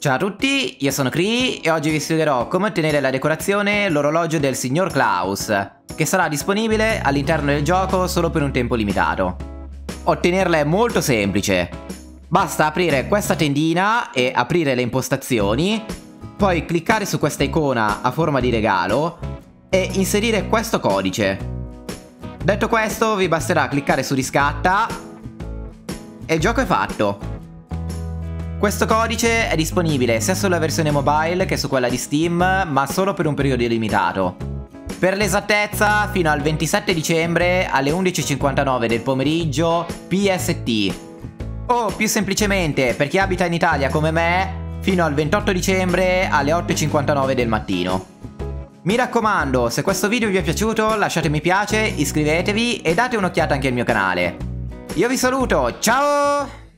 Ciao a tutti, io sono Cree e oggi vi spiegherò come ottenere la decorazione l'orologio del signor Klaus, che sarà disponibile all'interno del gioco solo per un tempo limitato. Ottenerla è molto semplice. Basta aprire questa tendina e aprire le impostazioni, poi cliccare su questa icona a forma di regalo e inserire questo codice. Detto questo vi basterà cliccare su riscatta e il gioco è fatto. Questo codice è disponibile sia sulla versione mobile che su quella di Steam, ma solo per un periodo limitato. Per l'esattezza, fino al 27 dicembre alle 11.59 del pomeriggio PST. O più semplicemente, per chi abita in Italia come me, fino al 28 dicembre alle 8.59 del mattino. Mi raccomando, se questo video vi è piaciuto lasciate mi piace, iscrivetevi e date un'occhiata anche al mio canale. Io vi saluto, ciao!